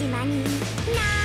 島に。な